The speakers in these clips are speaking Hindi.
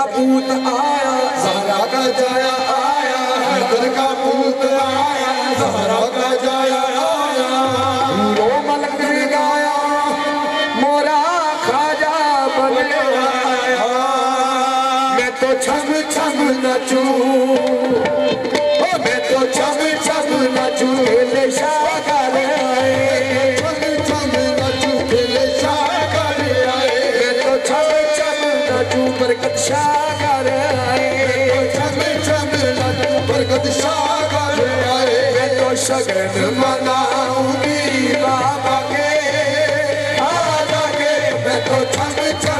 का पूत आया सारा का जाया आया हैदर का पूत आया सारा का जाया बरदशागर छो बरदशा माथो छंद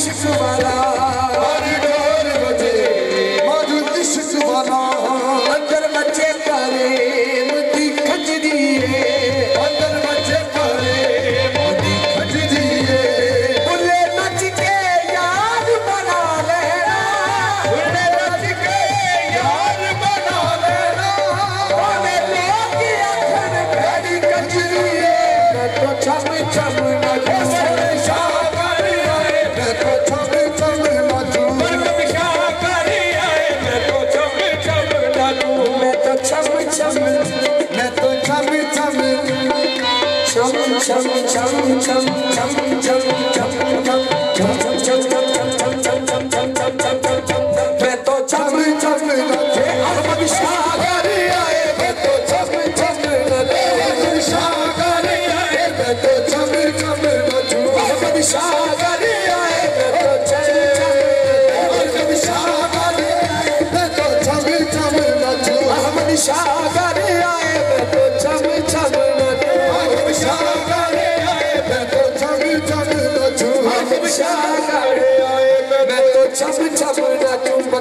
Shikshubala. chum chum chum chum chum chum chum chum chum chum chum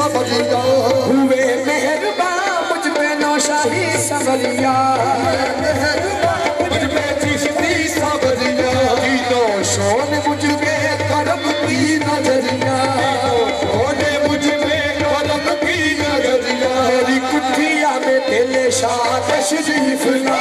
संवरिया हुए मेहरबा मुझ पे नौशाही संवरिया मुझ पे चिश्ती नज़रिया। नज़रिया। मेरी में तेले शाह तशरीफ़ ला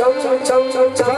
chum chum chum